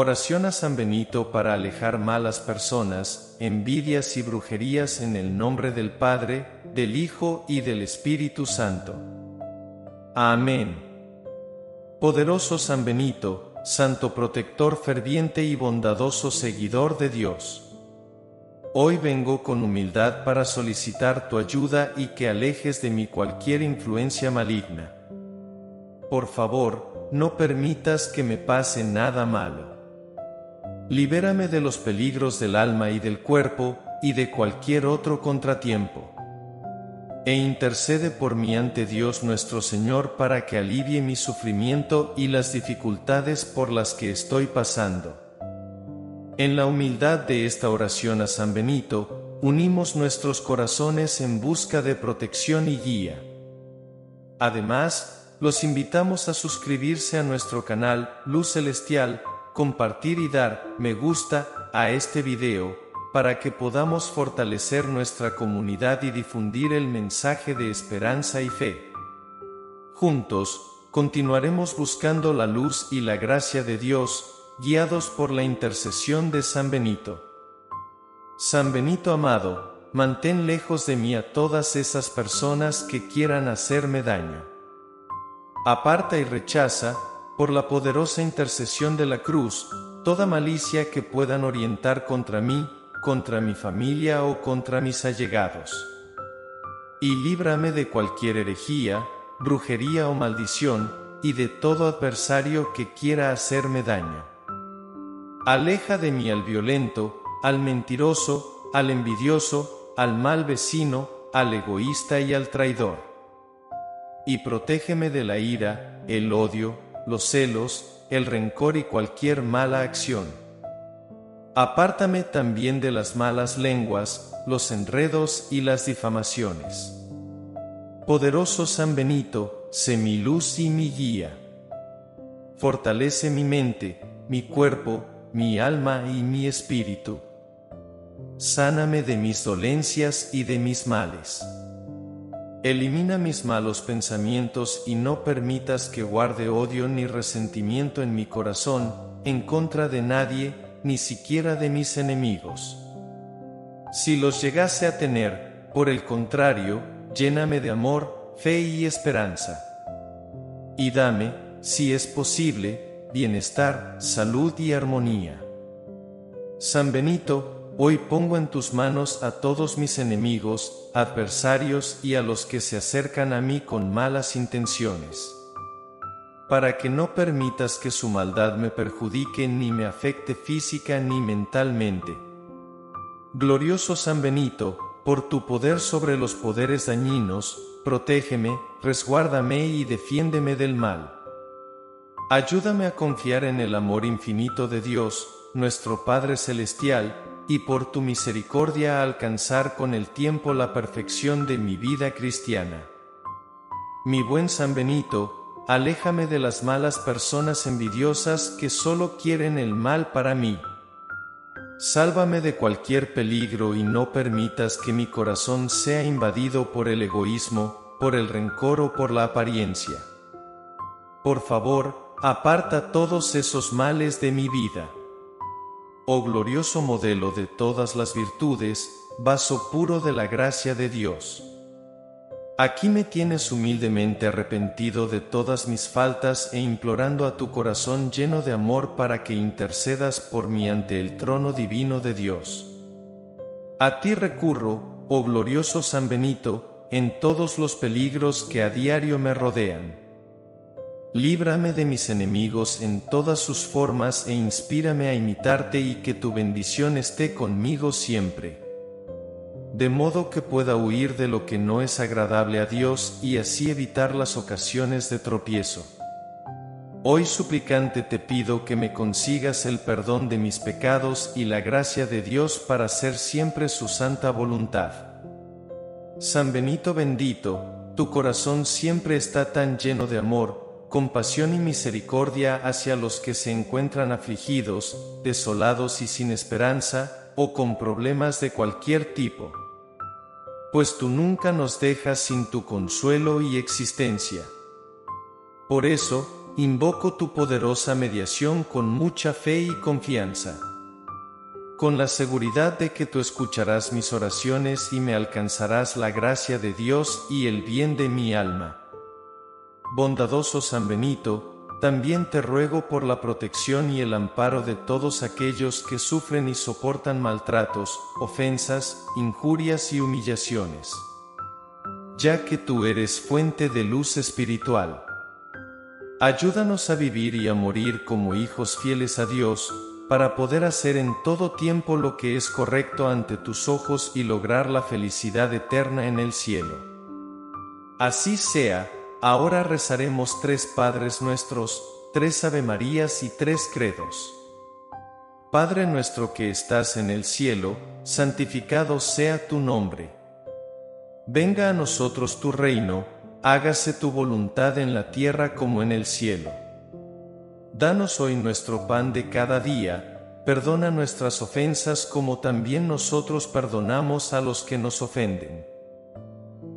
Oración a San Benito para alejar malas personas, envidias y brujerías en el nombre del Padre, del Hijo y del Espíritu Santo. Amén. Poderoso San Benito, Santo protector ferviente y bondadoso seguidor de Dios. Hoy vengo con humildad para solicitar tu ayuda y que alejes de mí cualquier influencia maligna. Por favor, no permitas que me pase nada malo. Libérame de los peligros del alma y del cuerpo, y de cualquier otro contratiempo. E intercede por mí ante Dios nuestro Señor para que alivie mi sufrimiento y las dificultades por las que estoy pasando. En la humildad de esta oración a San Benito, unimos nuestros corazones en busca de protección y guía. Además, los invitamos a suscribirse a nuestro canal Luz Celestial, compartir y dar me gusta a este video, para que podamos fortalecer nuestra comunidad y difundir el mensaje de esperanza y fe. Juntos, continuaremos buscando la luz y la gracia de Dios, guiados por la intercesión de San Benito. San Benito amado, mantén lejos de mí a todas esas personas que quieran hacerme daño. Aparta y rechaza, por la poderosa intercesión de la cruz, toda malicia que puedan orientar contra mí, contra mi familia o contra mis allegados. Y líbrame de cualquier herejía, brujería o maldición, y de todo adversario que quiera hacerme daño. Aleja de mí al violento, al mentiroso, al envidioso, al mal vecino, al egoísta y al traidor. Y protégeme de la ira, el odio, los celos, el rencor y cualquier mala acción. Apártame también de las malas lenguas, los enredos y las difamaciones. Poderoso San Benito, sé mi luz y mi guía. Fortalece mi mente, mi cuerpo, mi alma y mi espíritu. Sáname de mis dolencias y de mis males. Elimina mis malos pensamientos y no permitas que guarde odio ni resentimiento en mi corazón, en contra de nadie, ni siquiera de mis enemigos. Si los llegase a tener, por el contrario, lléname de amor, fe y esperanza. Y dame, si es posible, bienestar, salud y armonía. San Benito, Hoy pongo en tus manos a todos mis enemigos, adversarios y a los que se acercan a mí con malas intenciones. Para que no permitas que su maldad me perjudique ni me afecte física ni mentalmente. Glorioso San Benito, por tu poder sobre los poderes dañinos, protégeme, resguárdame y defiéndeme del mal. Ayúdame a confiar en el amor infinito de Dios, nuestro Padre Celestial, y por tu misericordia alcanzar con el tiempo la perfección de mi vida cristiana. Mi buen San Benito, aléjame de las malas personas envidiosas que solo quieren el mal para mí. Sálvame de cualquier peligro y no permitas que mi corazón sea invadido por el egoísmo, por el rencor o por la apariencia. Por favor, aparta todos esos males de mi vida oh glorioso modelo de todas las virtudes, vaso puro de la gracia de Dios. Aquí me tienes humildemente arrepentido de todas mis faltas e implorando a tu corazón lleno de amor para que intercedas por mí ante el trono divino de Dios. A ti recurro, oh glorioso San Benito, en todos los peligros que a diario me rodean. Líbrame de mis enemigos en todas sus formas e inspírame a imitarte y que tu bendición esté conmigo siempre. De modo que pueda huir de lo que no es agradable a Dios y así evitar las ocasiones de tropiezo. Hoy suplicante te pido que me consigas el perdón de mis pecados y la gracia de Dios para hacer siempre su santa voluntad. San Benito bendito, tu corazón siempre está tan lleno de amor, compasión y misericordia hacia los que se encuentran afligidos, desolados y sin esperanza, o con problemas de cualquier tipo. Pues tú nunca nos dejas sin tu consuelo y existencia. Por eso, invoco tu poderosa mediación con mucha fe y confianza. Con la seguridad de que tú escucharás mis oraciones y me alcanzarás la gracia de Dios y el bien de mi alma. Bondadoso San Benito, también te ruego por la protección y el amparo de todos aquellos que sufren y soportan maltratos, ofensas, injurias y humillaciones. Ya que tú eres fuente de luz espiritual. Ayúdanos a vivir y a morir como hijos fieles a Dios, para poder hacer en todo tiempo lo que es correcto ante tus ojos y lograr la felicidad eterna en el cielo. Así sea, ahora rezaremos tres Padres nuestros, tres Ave Marías y tres credos. Padre nuestro que estás en el cielo, santificado sea tu nombre. Venga a nosotros tu reino, hágase tu voluntad en la tierra como en el cielo. Danos hoy nuestro pan de cada día, perdona nuestras ofensas como también nosotros perdonamos a los que nos ofenden.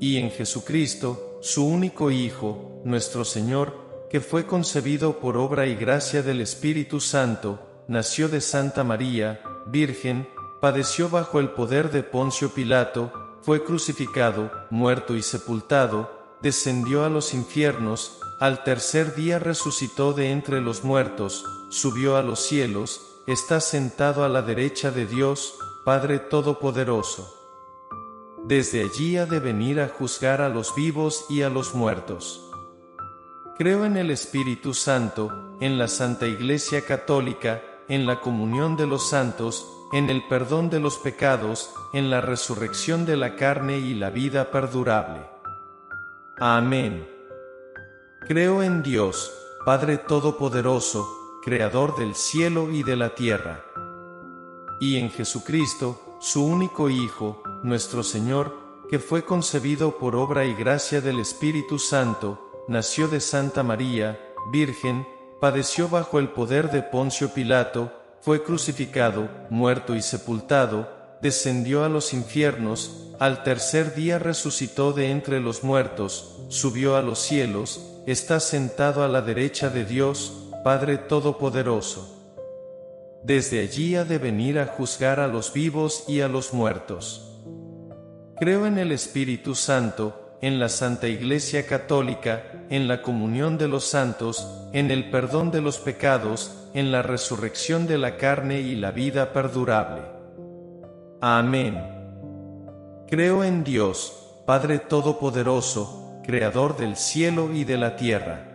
Y en Jesucristo, su único Hijo, nuestro Señor, que fue concebido por obra y gracia del Espíritu Santo, nació de Santa María, Virgen, padeció bajo el poder de Poncio Pilato, fue crucificado, muerto y sepultado, descendió a los infiernos, al tercer día resucitó de entre los muertos, subió a los cielos, está sentado a la derecha de Dios, Padre Todopoderoso. Desde allí ha de venir a juzgar a los vivos y a los muertos. Creo en el Espíritu Santo, en la Santa Iglesia Católica, en la comunión de los santos, en el perdón de los pecados, en la resurrección de la carne y la vida perdurable. Amén. Creo en Dios, Padre Todopoderoso, Creador del cielo y de la tierra. Y en Jesucristo, su único Hijo, nuestro Señor, que fue concebido por obra y gracia del Espíritu Santo, nació de Santa María, Virgen, padeció bajo el poder de Poncio Pilato, fue crucificado, muerto y sepultado, descendió a los infiernos, al tercer día resucitó de entre los muertos, subió a los cielos, está sentado a la derecha de Dios, Padre Todopoderoso. desde allí ha de venir a juzgar a los vivos y a los muertos. Creo en el Espíritu Santo, en la Santa Iglesia Católica, en la comunión de los santos, en el perdón de los pecados, en la resurrección de la carne y la vida perdurable. Amén. Creo en Dios, Padre Todopoderoso, Creador del cielo y de la tierra.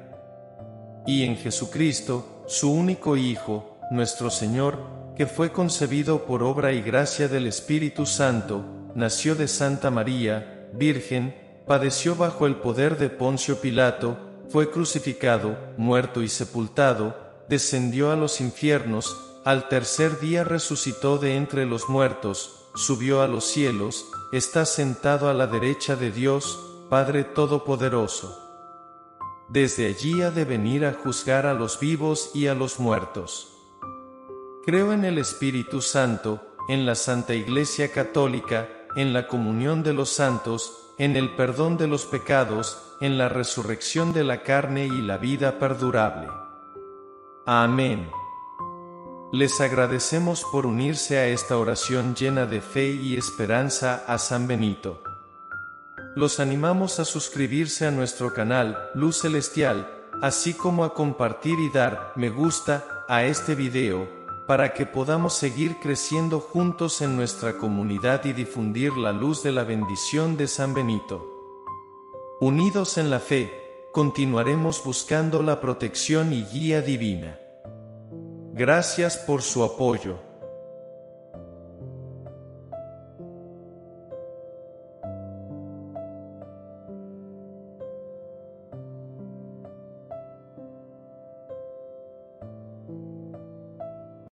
Y en Jesucristo, su único Hijo, nuestro Señor, que fue concebido por obra y gracia del Espíritu Santo, nació de Santa María, Virgen, padeció bajo el poder de Poncio Pilato, fue crucificado, muerto y sepultado, descendió a los infiernos, al tercer día resucitó de entre los muertos, subió a los cielos, está sentado a la derecha de Dios, Padre Todopoderoso. Desde allí ha de venir a juzgar a los vivos y a los muertos. Creo en el Espíritu Santo, en la Santa Iglesia Católica, en la comunión de los santos, en el perdón de los pecados, en la resurrección de la carne y la vida perdurable. Amén. Les agradecemos por unirse a esta oración llena de fe y esperanza a San Benito. Los animamos a suscribirse a nuestro canal, Luz Celestial, así como a compartir y dar me gusta a este video para que podamos seguir creciendo juntos en nuestra comunidad y difundir la luz de la bendición de San Benito. Unidos en la fe, continuaremos buscando la protección y guía divina. Gracias por su apoyo.